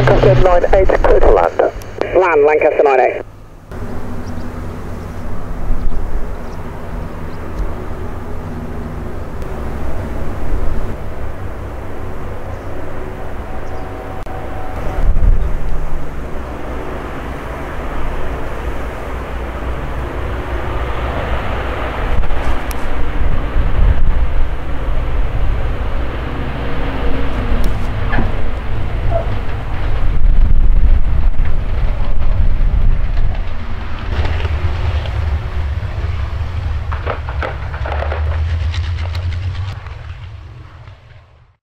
Lancaster 98, clear to land. Land, Lancaster 98.